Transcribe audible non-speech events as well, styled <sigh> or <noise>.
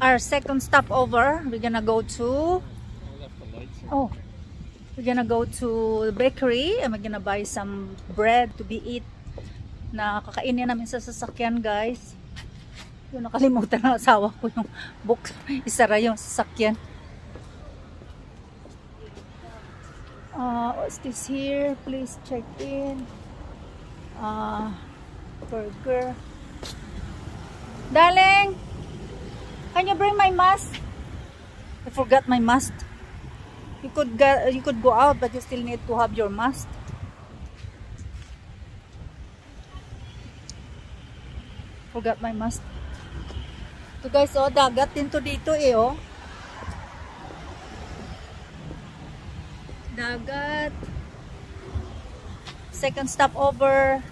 our second stop over. We're gonna go to Oh, we're gonna go to the bakery and we're gonna buy some bread to be eat na kakainin namin sa sasakyan guys. Yung nakalimutan ng asawa ko yung book. <laughs> Isara yung sasakyan. Uh, what's this here? Please check in. Uh, burger. Darling, can you bring my mask? I forgot my mask. You could get, you could go out but you still need to have your mask. Forgot my mask. So guys, oh, dagat din to dito eh, oh. Dagat. Second stop over.